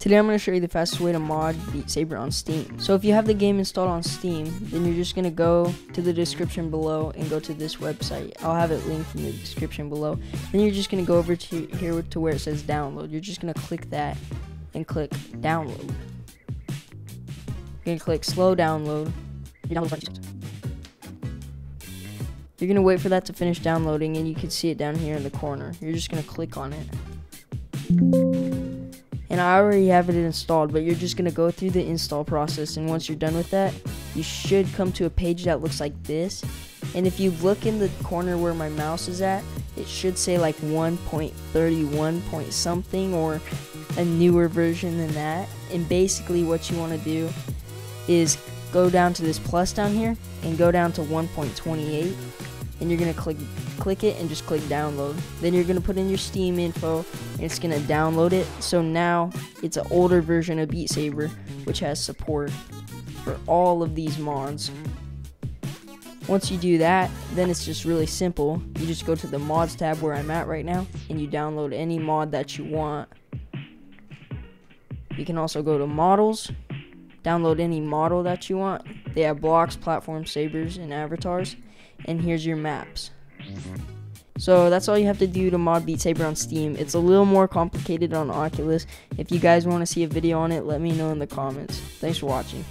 Today I'm going to show you the fastest way to mod Beat Saber on Steam. So if you have the game installed on Steam, then you're just going to go to the description below and go to this website. I'll have it linked in the description below. Then you're just going to go over to here to where it says download. You're just going to click that and click download. You're going to click slow download. You're going to wait for that to finish downloading and you can see it down here in the corner. You're just going to click on it and I already have it installed but you're just gonna go through the install process. And once you're done with that you should come to a page that looks like this. And if you look in the corner where my mouse is at it should say like 1.31 point something or a newer version than that. And basically what you want to do is go down to this plus down here and go down to 1.28 and you're gonna click click it and just click download. Then you're gonna put in your steam info and it's gonna download it. So now it's an older version of beat saber which has support for all of these mods. Once you do that then it's just really simple. You just go to the mods tab where i'm at right now and you download any mod that you want. You can also go to models download any model that you want they have blocks platforms sabers and avatars and here's your maps. So that's all you have to do to mod Beat Saber on Steam. It's a little more complicated on Oculus. If you guys want to see a video on it, let me know in the comments. Thanks for watching.